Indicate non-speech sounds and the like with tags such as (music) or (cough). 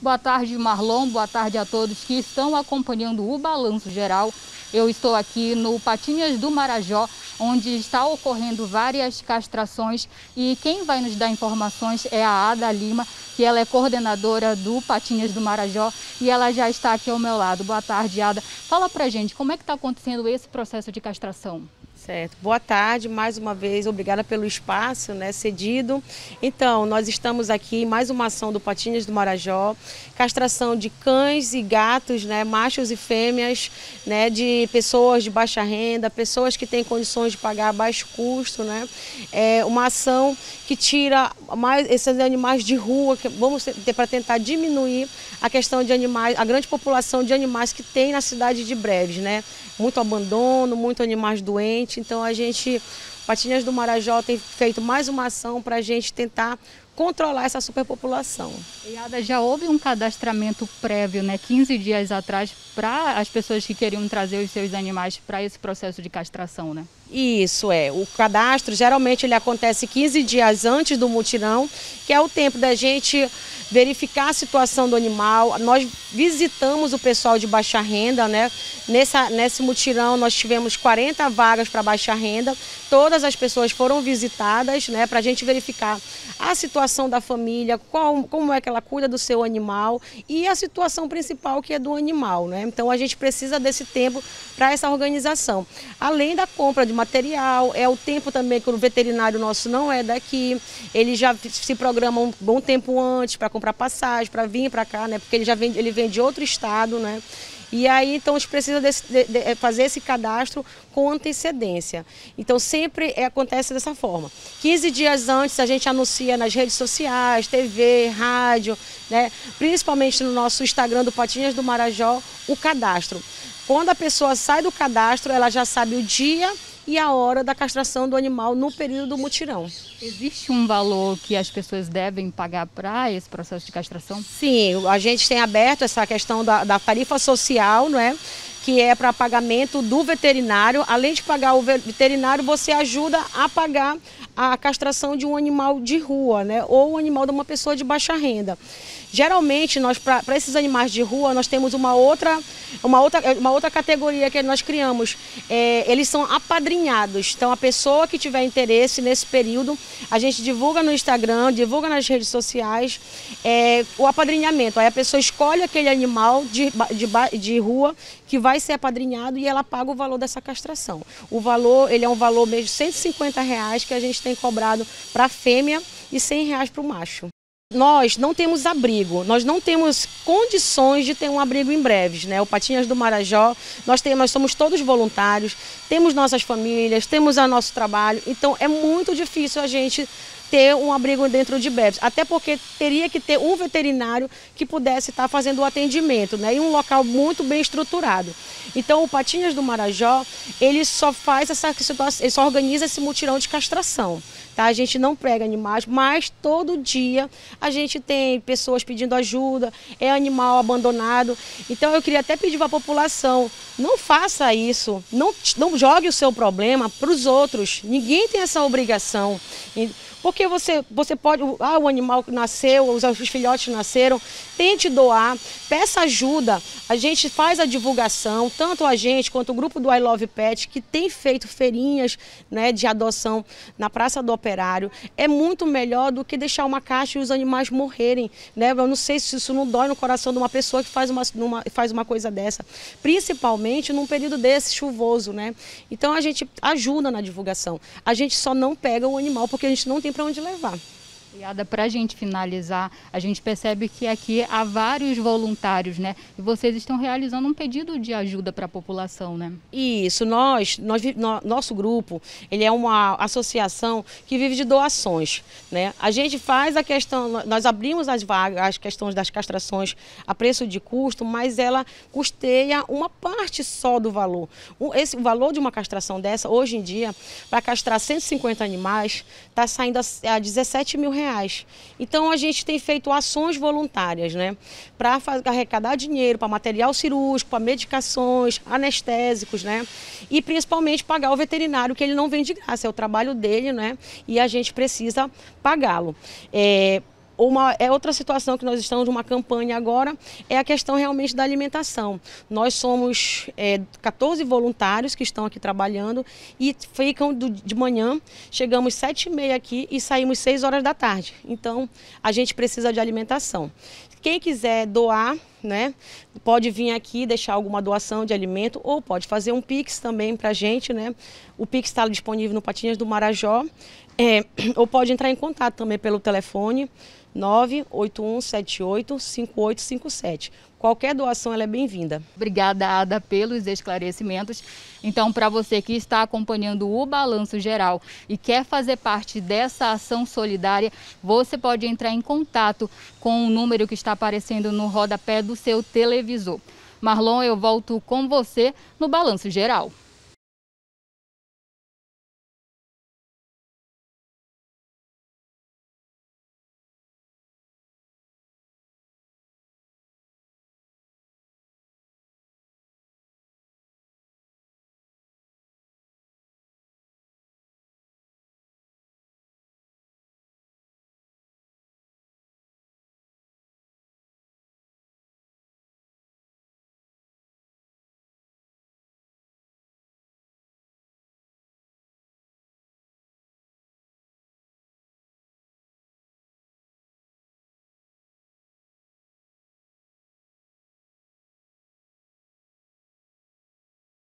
Boa tarde, Marlon. Boa tarde a todos que estão acompanhando o Balanço Geral. Eu estou aqui no Patinhas do Marajó, onde está ocorrendo várias castrações e quem vai nos dar informações é a Ada Lima, que ela é coordenadora do Patinhas do Marajó e ela já está aqui ao meu lado. Boa tarde, Ada. Fala pra gente, como é que está acontecendo esse processo de castração? Certo. Boa tarde, mais uma vez, obrigada pelo espaço né, cedido. Então, nós estamos aqui em mais uma ação do Patinhas do Marajó, castração de cães e gatos, né, machos e fêmeas, né, de pessoas de baixa renda, pessoas que têm condições de pagar baixo custo. Né, é uma ação que tira mais esses animais de rua, que vamos ter para tentar diminuir a questão de animais, a grande população de animais que tem na cidade de Breves, né, muito abandono, muito animais doentes. Então a gente, Patinhas do Marajó tem feito mais uma ação para a gente tentar controlar essa superpopulação. Iada, já houve um cadastramento prévio, né, 15 dias atrás, para as pessoas que queriam trazer os seus animais para esse processo de castração, né? Isso é. O cadastro geralmente ele acontece 15 dias antes do mutirão, que é o tempo da gente verificar a situação do animal. Nós visitamos o pessoal de baixa renda, né? Nessa, nesse mutirão nós tivemos 40 vagas para baixa renda. Todas as pessoas foram visitadas, né? Para a gente verificar a situação da família, qual, como é que ela cuida do seu animal e a situação principal que é do animal, né? Então a gente precisa desse tempo para essa organização. Além da compra de material, é o tempo também que o veterinário nosso não é daqui, ele já se programa um bom tempo antes para comprar passagem, para vir para cá, né? Porque ele já vem, ele vem de outro estado, né? E aí, então, a gente precisa desse, de, de, é, fazer esse cadastro com antecedência. Então, sempre é, acontece dessa forma. 15 dias antes, a gente anuncia nas redes sociais, TV, rádio, né? principalmente no nosso Instagram do Patinhas do Marajó, o cadastro. Quando a pessoa sai do cadastro, ela já sabe o dia e a hora da castração do animal no período do mutirão. Existe um valor que as pessoas devem pagar para esse processo de castração? Sim, a gente tem aberto essa questão da, da tarifa social, não é? Que é para pagamento do veterinário. Além de pagar o veterinário, você ajuda a pagar a castração de um animal de rua, né? Ou um animal de uma pessoa de baixa renda. Geralmente, nós para esses animais de rua, nós temos uma outra, uma outra, uma outra categoria que nós criamos. É, eles são apadrinhados. Então, a pessoa que tiver interesse nesse período, a gente divulga no Instagram, divulga nas redes sociais é, o apadrinhamento. Aí a pessoa escolhe aquele animal de, de, de rua que vai ser apadrinhado e ela paga o valor dessa castração. O valor, ele é um valor mesmo de 150 reais que a gente tem cobrado para a fêmea e 100 reais para o macho. Nós não temos abrigo, nós não temos condições de ter um abrigo em breves, né? O Patinhas do Marajó, nós, temos, nós somos todos voluntários, temos nossas famílias, temos o nosso trabalho, então é muito difícil a gente ter um abrigo dentro de breves, até porque teria que ter um veterinário que pudesse estar fazendo o atendimento, né? E um local muito bem estruturado. Então o Patinhas do Marajó, ele só faz essa situação, ele só organiza esse mutirão de castração. Tá? A gente não prega animais, mas todo dia a gente tem pessoas pedindo ajuda, é animal abandonado. Então eu queria até pedir para a população, não faça isso, não, não jogue o seu problema para os outros. Ninguém tem essa obrigação. Porque você, você pode, ah, o animal nasceu, os, os filhotes nasceram, tente doar, peça ajuda. A gente faz a divulgação, tanto a gente quanto o grupo do I Love Pet, que tem feito feirinhas né, de adoção na Praça do Operário. É muito melhor do que deixar uma caixa e os animais morrerem. Né? Eu não sei se isso não dói no coração de uma pessoa que faz uma, faz uma coisa dessa. Principalmente num período desse chuvoso. Né? Então a gente ajuda na divulgação. A gente só não pega o animal porque a gente não tem para onde levar. Obrigada. Para a gente finalizar, a gente percebe que aqui há vários voluntários, né? E vocês estão realizando um pedido de ajuda para a população, né? Isso, nós, nós, nosso grupo, ele é uma associação que vive de doações, né? A gente faz a questão, nós abrimos as vagas, as questões das castrações a preço de custo, mas ela custeia uma parte só do valor. Esse o valor de uma castração dessa, hoje em dia, para castrar 150 animais, está saindo a 17 mil reais reais. Então a gente tem feito ações voluntárias, né? Para arrecadar dinheiro para material cirúrgico, para medicações, anestésicos, né? E principalmente pagar o veterinário, que ele não vem de graça, é o trabalho dele, né? E a gente precisa pagá-lo. É, uma, é outra situação que nós estamos numa campanha agora, é a questão realmente da alimentação. Nós somos é, 14 voluntários que estão aqui trabalhando e ficam do, de manhã, chegamos sete e meia aqui e saímos seis horas da tarde. Então, a gente precisa de alimentação. Quem quiser doar, né, pode vir aqui deixar alguma doação de alimento ou pode fazer um Pix também para a gente, né? O Pix está disponível no Patinhas do Marajó, é, (clears throat) ou pode entrar em contato também pelo telefone 981785857. Qualquer doação ela é bem-vinda. Obrigada, Ada, pelos esclarecimentos. Então, para você que está acompanhando o Balanço Geral e quer fazer parte dessa ação solidária, você pode entrar em contato com o número que está aparecendo no rodapé do seu televisor. Marlon, eu volto com você no Balanço Geral.